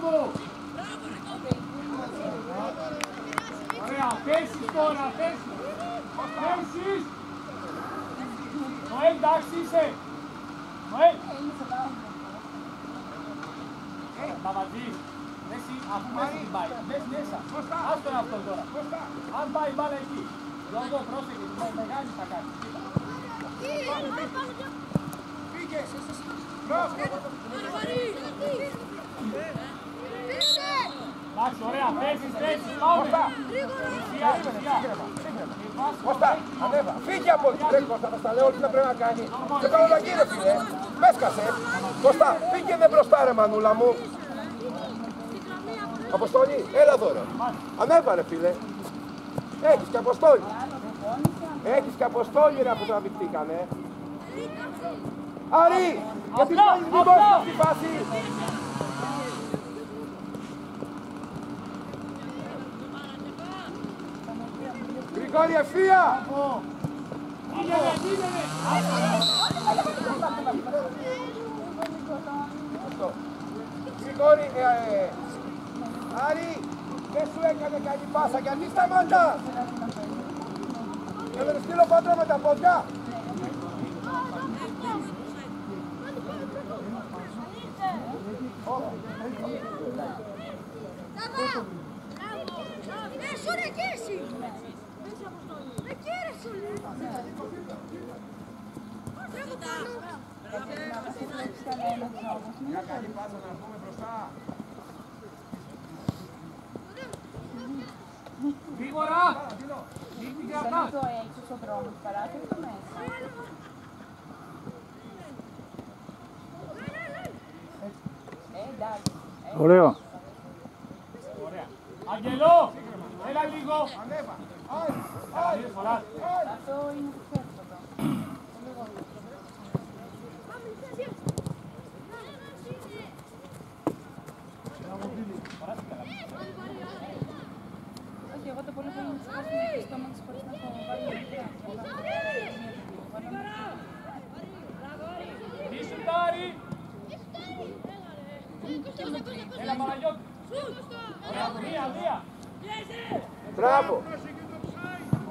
μπράβο. Ωραία, θέσεις τώρα, θέσεις. Θέσεις. Νοέλ, εντάξει είσαι. Νοέλ. Παπαντής. Εσύ, αφού μέσα την πάει, μες μέσα. Ας τον αυτό τώρα. Αν πάει η μπάλα εκεί. Λόγω πρόσεχε, την μεγάλη θα κάνει. Κοίτα. Εντάξει, ωραία, θέσεις, θέσεις, πάμε. Σιγά, σιγά. Κώστα, ανέβα. Φύγε από εκεί. Ρε Κώστα, θα στα λέω τι δεν πρέπει να κάνει. Σε κάνω να κύριε φίλε. Μέσκασε. Κώστα, πήγαινε μπροστά ρε μανούλα μου. Αποστολή, έλα εδώ ρε. Ανέβα ρε φίλε. Έχεις και αποστόλη. Έχεις και αποστόλη ρε που τραβηχτήκανε. Άρη, γιατί Απλά, πάλι την απλά. κόστος στη φάση. Γρηγόρη ευθεία. Πήγαινε, πήγαινε. Γρηγόρη, ε, ε, Άρη, δεν σου έκανε καλή πάσα, γιατί σταματάς. Να με στείλω πάτρο με τα πόδια. Μια καλή πάσα να πούμε μπροστά. Γρήγορα. Μην την κρατάς. το έξω στον δρόμο του παράθυρο το μέσα. Ε, εντάξει. Ωραίο. Ωραία. Αγγελό, έλα λίγο. Ανέβα. Καλή φορά. Αυτό είναι το ξέφωτο. Όχι, εγώ το πολύ πολύ μου σκέφτομαι στο στόμα της χωρίς να έχω βάλει μικρά. Μη σουτάρει. Έλα Παναγιώτη. Ωραία, μία, μία. Μπράβο.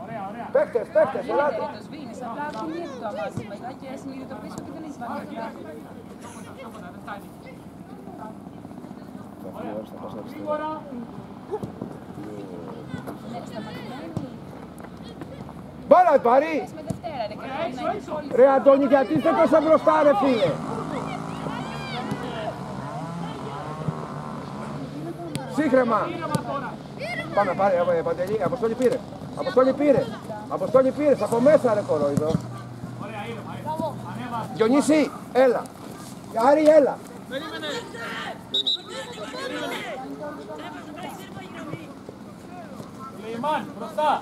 Ωραία, ωραία. Παίκτες, παίκτες, ελάτε. Το σβήνεις, απλά αφήνει το αμάξι μετά και συνειδητοποιήσω ότι δεν έχεις βάλει αυτά. Γρήγορα. Ναι, σταματημένη. Μπάλα, Παρή. Με Δευτέρα, ρε, και να είναι όλοι Ρε Αντώνη, γιατί είστε τόσο μπροστά, ρε φίλε; Σύγχρεμα. Πάμε, πάρε, ε, Παντελή, Αποστόλη πήρε. Αποστόλη πήρε. Αποστόλη πήρε, από μέσα ρε κορόιδο. Ωραία, ήρεμα, ήρεμα. Ανέβα. Διονύση, έλα. Άρη, έλα. Σουλεϊμάν, μπροστά.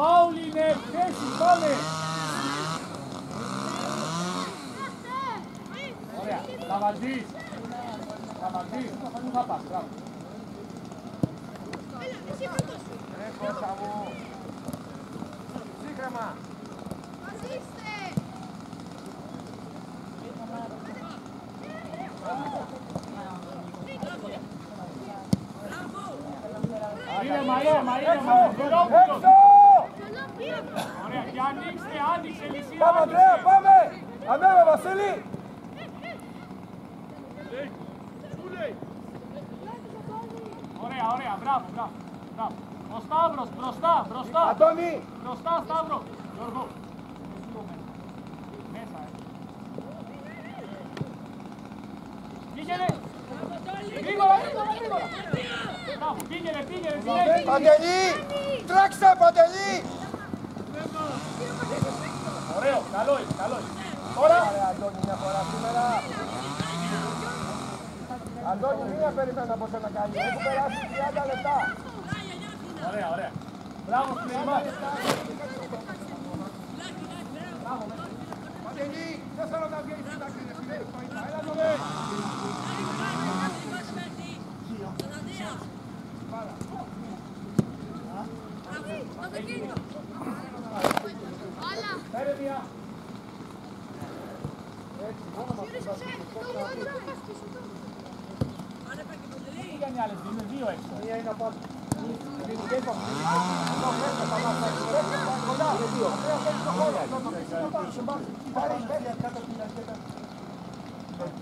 φάουλ είναι, θέσεις, πάμε. Ωραία, σταματής. Σταματής, πού θα πας, μπράβο. Ρε Κώστα μου. Σύγχρεμα. Ήρεμα, ήρεμα, ήρεμα, Βερόπουλος. Έξω! Ωραία, και ανοίξτε, άνοιξε, Λυσία, Πάμε, Ανδρέα, άνοιξε. πάμε! Ανέβα, Βασίλη! Ωραία, ωραία, μπράβο, μπράβο. Μπράβο. Ο Σταύρος, μπροστά, μπροστά. Αντώνη, Μπροστά, Σταύρο. Γιώργο. Μέσα, ε. Πήγαινε. Γρήγορα, γρήγορα, γρήγορα. Μπράβο, πήγαινε, πήγαινε, συνέχισε. Παντελή, τρέξτε Παντελή. Ωραίο, καλό είναι, καλό είναι. Τώρα, Ρε Αντώνη, μια φορά σήμερα. Αντώνη, μία περίμενα από σένα κάνει. Έχουν περάσει 30 λεπτά. ωραία, ωραία. Μπράβο, Σουλεϊμάν. Παντελή, δεν θέλω να βγει στην άκρη, ρε φίλε. Έλα το δε. Φέρε μία. Τι κάνει άλλες δύο, είναι δύο έξω. Μία είναι από άκρη. Και είπαμε, εδώ μέσα θα μας έχει. Πέφτει κοντά. Ωραία, πέφτει στο χώρο. Πάρε, πέφτει.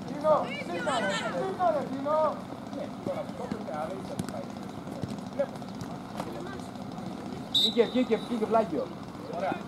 Τίνο, σίγμα ρε, σίγμα ρε, Τίνο. Βγήκε, βγήκε, βγήκε βλάκιο. Ωραία.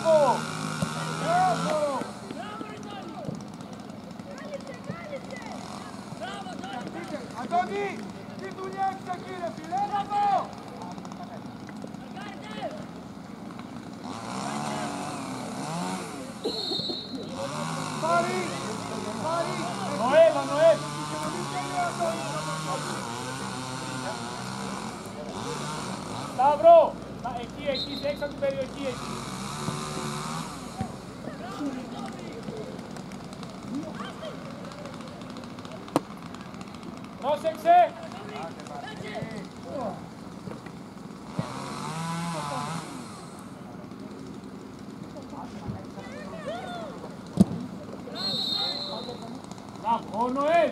Σταύρο. Να, Εκεί, εκεί, σε έξω από την περιοχή, εκεί. Πρόσεξε. Μπράβο, ο Νοέλ.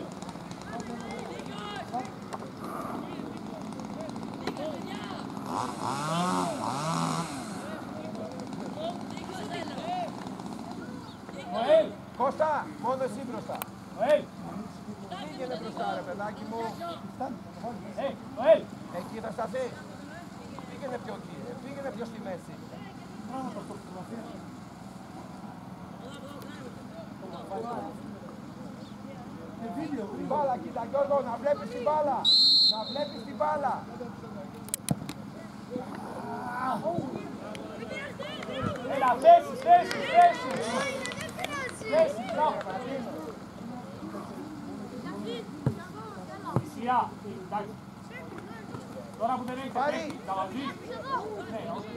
Νοέλ. Κώστα, μόνο εσύ μπροστά. Νοέλ. Πήγαινε μπροστά ρε παιδάκι μου. Ε, Νοέλ. Εκεί θα σταθείς. Πήγαινε πιο εκεί, ρε. πήγαινε πιο στη μέση. Την μπάλα, κοίτα Γιώργο, να βλέπεις την μπάλα. Να βλέπεις την μπάλα. Έλα, θέση, θέση, θέση. Θέση, μπράβο. Σιά, εντάξει. Τώρα που δεν έχεις Πάρη. παίκτη, θα βαζείς. Ναι, όχι.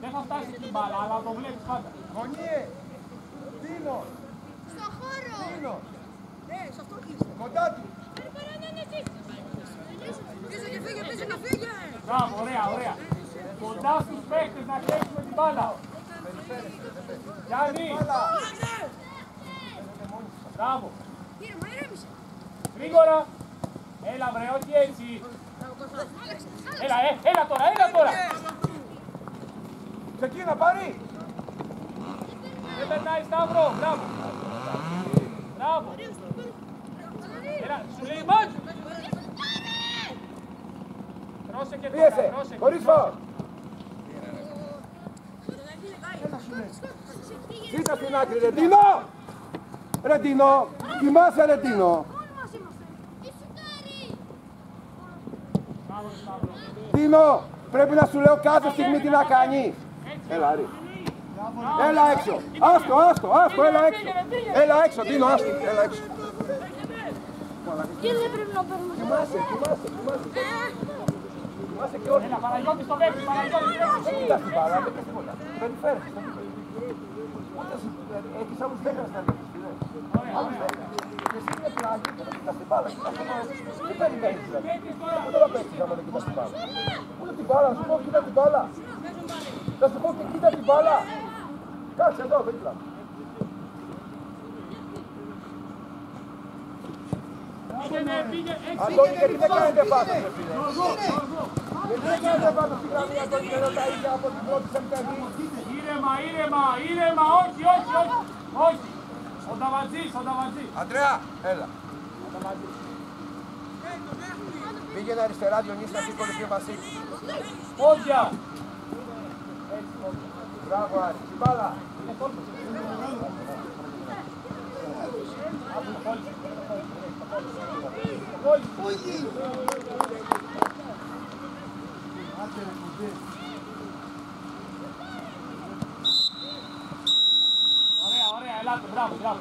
Δεν θα φτάσει την μπάλα, αλλά το βλέπεις πάντα. Γωνίε. Τίνο. Τίνο. Κοντά του. Μπράβο, ωραία, ωραία. Κοντά στους παίκτες να κλέψουμε την μπάλα. Γιάννη, Μπάλα. μπράβο. Γρήγορα. Έλα βρε, όχι έτσι. Έλα, ε, έλα τώρα, έλα τώρα. Ξεκίνα, πάρει; Δεν περνάει Σταύρο, μπράβο. Μπράβο. Έλα, Σουλεϊμάν. Πρόσεχε τώρα, Πίεσε. πρόσεχε. Χωρίς φάουλ. Κοίτα στην άκρη, ρε Τίνο. Ρε Τίνο. Κοιμάσαι, ρε Τίνο. Μπράβο, Σταύρο. Τίνο, πρέπει να σου λέω κάθε στιγμή τι να κάνει. Έλα, ρε. Έλα έξω. Άστο, άστο, άστο, έλα έξω. Έλα έξω, Τίνο, άστο. Έλα έξω. Και δεν πρέπει να παίρνουμε το Κοιμάσαι, κοιμάσαι, κοιμάσαι. Κοιμάσαι και όχι. Έλα, Παναγιώτη στο παίκτη, Παναγιώτη. Δεν κοιτάς την μπάλα, δεν πες τίποτα. Περιφέρεσαι. Ούτε σου- Έχεις άλλους δέκα να δείξεις, ναι. Ωραία, ωραία. Και εσύ είναι πλάγι και δεν κοιτάς την μπάλα. Κοιτάς το μπάλα. Τι περιμένεις δηλαδή; Πού θα παίξεις άμα δεν κοιτάς την μπάλα; Ούτε την μπάλα, να σου πω κοίτα την μπάλα. Θα σου πω και κοίτα την μπάλα. Κάτσε εδώ, δίπλα. Πήγαινε, πήγαινε, έξι. Αντώνη, γιατί δεν κάνετε πάθος, ρε φίλε. Γιατί δεν κάνετε πάθος στη γραμμή, Αντώνη, και τα ίδια από την πρώτη Σεπτέμβρη. Ήρεμα, ήρεμα, ήρεμα, όχι, όχι, όχι, όχι. Ο Νταβατζής, ο Νταβατζής. Αντρέα, έλα. Πήγαινε αριστερά, Διονύση, να σήκω και Βασίλη. Πόδια. Μπράβο, Άρη. Την μπάλα. Ωραία, ωραία, ελάτε, μπράβο, μπράβο.